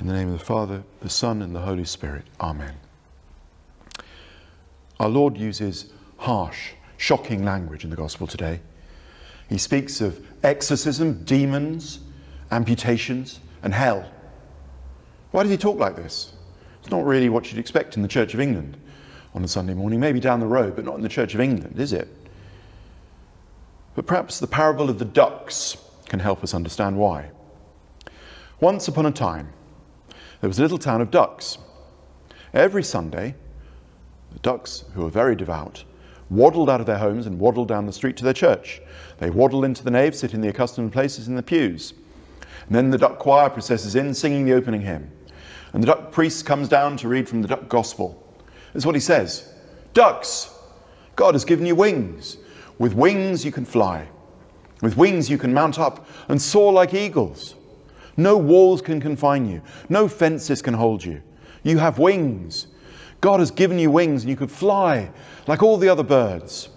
In the name of the Father, the Son, and the Holy Spirit. Amen. Our Lord uses harsh, shocking language in the Gospel today. He speaks of exorcism, demons, amputations, and hell. Why does he talk like this? It's not really what you'd expect in the Church of England on a Sunday morning, maybe down the road, but not in the Church of England, is it? But perhaps the parable of the ducks can help us understand why. Once upon a time, there was a little town of ducks. Every Sunday, the ducks, who were very devout, waddled out of their homes and waddled down the street to their church. They waddle into the nave, sit in the accustomed places in the pews. And then the duck choir processes in, singing the opening hymn. And the duck priest comes down to read from the duck gospel. That's what he says Ducks, God has given you wings. With wings you can fly. With wings you can mount up and soar like eagles. No walls can confine you, no fences can hold you. You have wings. God has given you wings and you could fly like all the other birds.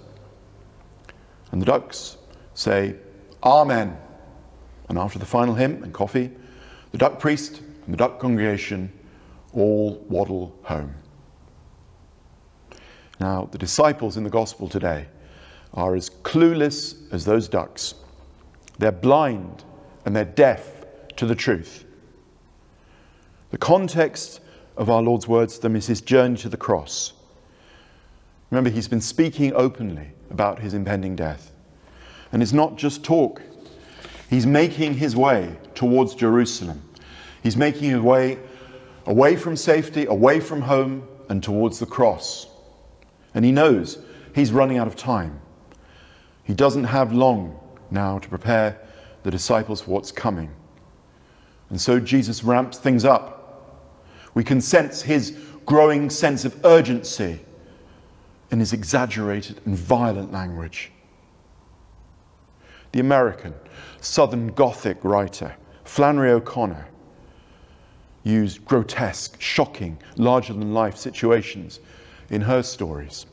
And the ducks say, Amen. And after the final hymn and coffee, the duck priest and the duck congregation all waddle home. Now, the disciples in the gospel today are as clueless as those ducks. They're blind and they're deaf to the truth. The context of our Lord's words to them is his journey to the cross. Remember, he's been speaking openly about his impending death. And it's not just talk, he's making his way towards Jerusalem. He's making his way away from safety, away from home, and towards the cross. And he knows he's running out of time. He doesn't have long now to prepare the disciples for what's coming. And so Jesus ramps things up. We can sense his growing sense of urgency in his exaggerated and violent language. The American Southern Gothic writer Flannery O'Connor used grotesque, shocking, larger than life situations in her stories.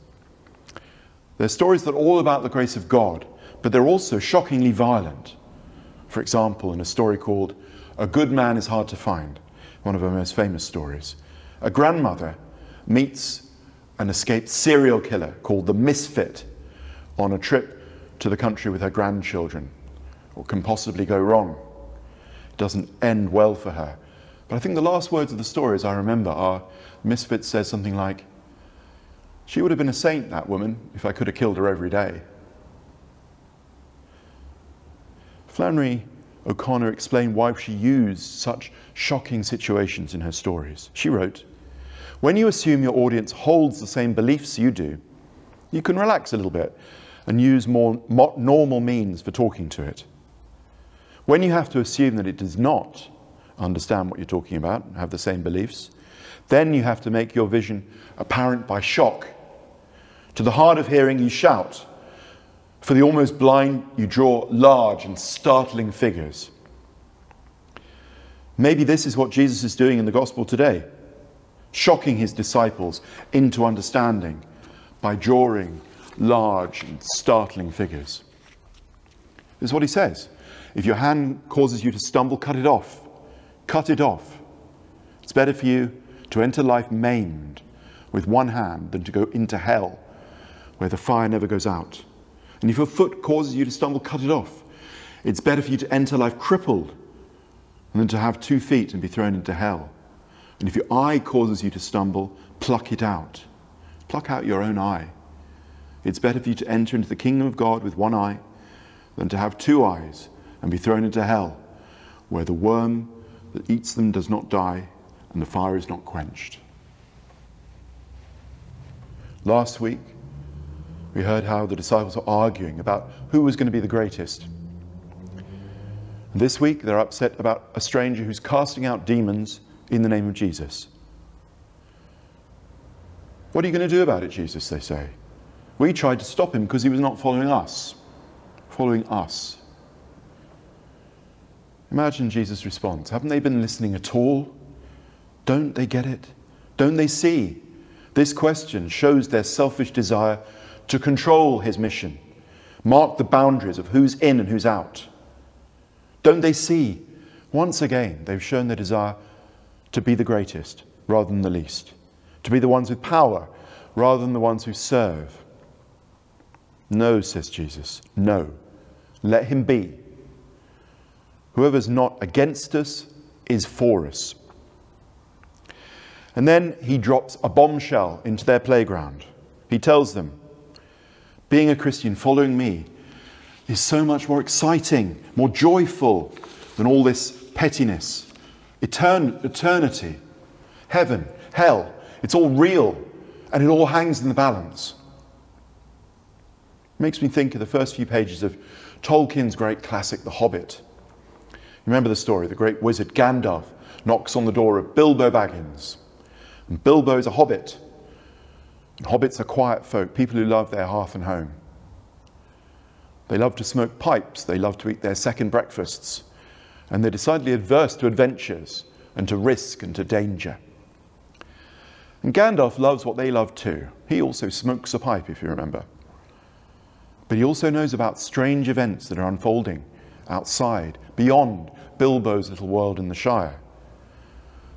They're stories that are all about the grace of God, but they're also shockingly violent. For example, in a story called a good man is hard to find, one of her most famous stories. A grandmother meets an escaped serial killer called the Misfit on a trip to the country with her grandchildren. What can possibly go wrong? It doesn't end well for her. But I think the last words of the story, as I remember, are Misfit says something like, She would have been a saint, that woman, if I could have killed her every day. Flannery O'Connor explained why she used such shocking situations in her stories. She wrote, When you assume your audience holds the same beliefs you do, you can relax a little bit and use more normal means for talking to it. When you have to assume that it does not understand what you're talking about and have the same beliefs, then you have to make your vision apparent by shock. To the hard of hearing, you shout. For the almost blind, you draw large and startling figures. Maybe this is what Jesus is doing in the gospel today, shocking his disciples into understanding by drawing large and startling figures. This is what he says. If your hand causes you to stumble, cut it off. Cut it off. It's better for you to enter life maimed with one hand than to go into hell where the fire never goes out. And if your foot causes you to stumble, cut it off. It's better for you to enter life crippled than to have two feet and be thrown into hell. And if your eye causes you to stumble, pluck it out. Pluck out your own eye. It's better for you to enter into the kingdom of God with one eye than to have two eyes and be thrown into hell, where the worm that eats them does not die and the fire is not quenched. Last week, we heard how the disciples were arguing about who was going to be the greatest. This week, they're upset about a stranger who's casting out demons in the name of Jesus. What are you going to do about it, Jesus? They say. We tried to stop him because he was not following us. Following us. Imagine Jesus' response. Haven't they been listening at all? Don't they get it? Don't they see? This question shows their selfish desire to control his mission, mark the boundaries of who's in and who's out. Don't they see? Once again, they've shown their desire to be the greatest rather than the least, to be the ones with power rather than the ones who serve. No, says Jesus, no. Let him be. Whoever's not against us is for us. And then he drops a bombshell into their playground. He tells them, being a Christian, following me, is so much more exciting, more joyful than all this pettiness. Etern- eternity, heaven, hell, it's all real and it all hangs in the balance. Makes me think of the first few pages of Tolkien's great classic, The Hobbit. Remember the story? The great wizard Gandalf knocks on the door of Bilbo Baggins. And Bilbo's a hobbit. Hobbits are quiet folk, people who love their hearth and home. They love to smoke pipes, they love to eat their second breakfasts, and they're decidedly adverse to adventures and to risk and to danger. And Gandalf loves what they love too. He also smokes a pipe, if you remember. But he also knows about strange events that are unfolding outside, beyond Bilbo's little world in the Shire.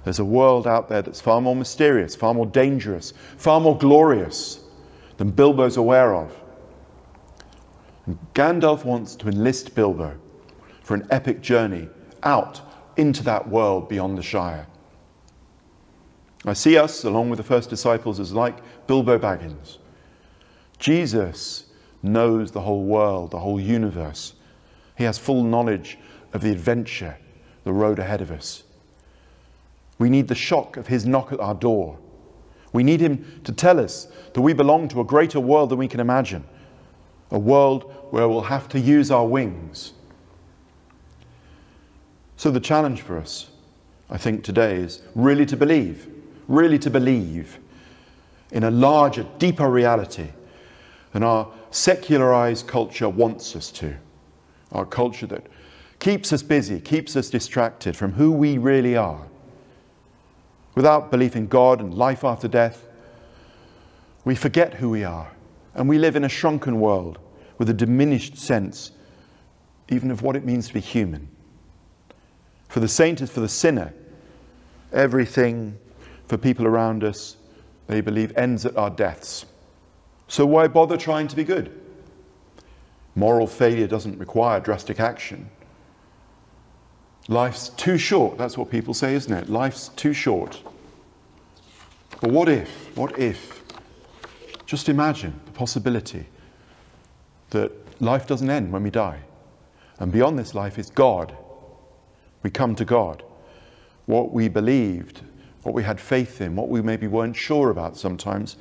There's a world out there that's far more mysterious, far more dangerous, far more glorious than Bilbo's aware of. And Gandalf wants to enlist Bilbo for an epic journey out into that world beyond the Shire. I see us, along with the first disciples, as like Bilbo Baggins. Jesus knows the whole world, the whole universe. He has full knowledge of the adventure, the road ahead of us. We need the shock of his knock at our door. We need him to tell us that we belong to a greater world than we can imagine, a world where we'll have to use our wings. So, the challenge for us, I think, today is really to believe really to believe in a larger, deeper reality than our secularized culture wants us to. Our culture that keeps us busy, keeps us distracted from who we really are. Without belief in God and life after death, we forget who we are and we live in a shrunken world with a diminished sense even of what it means to be human. For the saint as for the sinner, everything for people around us, they believe, ends at our deaths. So why bother trying to be good? Moral failure doesn't require drastic action. Life's too short. That's what people say, isn't it? Life's too short. But what if? What if? Just imagine the possibility that life doesn't end when we die. And beyond this life is God. We come to God. What we believed what we had faith in, what we maybe weren't sure about sometimes,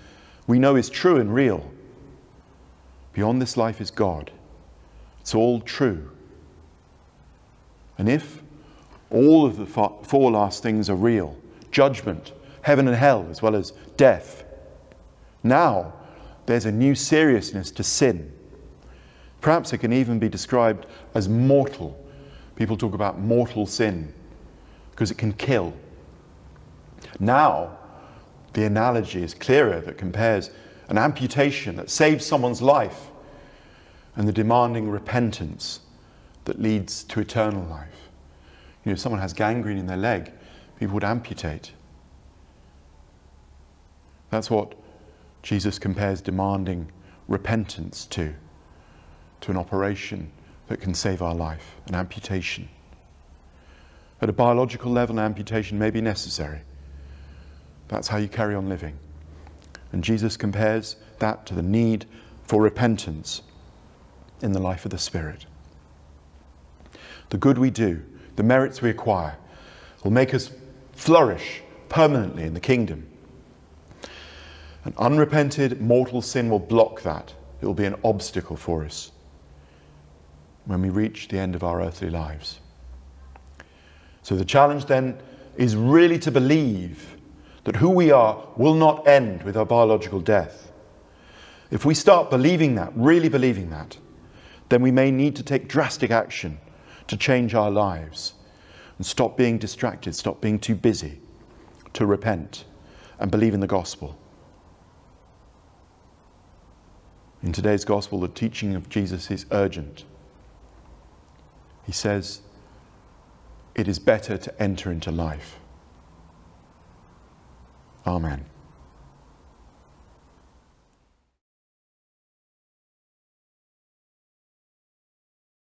we know is true and real. Beyond this life is God. It's all true. And if all of the four last things are real judgment, heaven and hell, as well as death now there's a new seriousness to sin. Perhaps it can even be described as mortal. People talk about mortal sin because it can kill. Now, the analogy is clearer that compares an amputation that saves someone's life and the demanding repentance that leads to eternal life. You know, if someone has gangrene in their leg, people would amputate. That's what Jesus compares demanding repentance to, to an operation that can save our life, an amputation. At a biological level, an amputation may be necessary. That's how you carry on living. And Jesus compares that to the need for repentance in the life of the Spirit. The good we do, the merits we acquire, will make us flourish permanently in the kingdom. An unrepented mortal sin will block that. It will be an obstacle for us when we reach the end of our earthly lives. So the challenge then is really to believe that who we are will not end with our biological death. If we start believing that, really believing that, then we may need to take drastic action to change our lives and stop being distracted, stop being too busy to repent and believe in the gospel. In today's gospel, the teaching of Jesus is urgent. He says, It is better to enter into life Amen.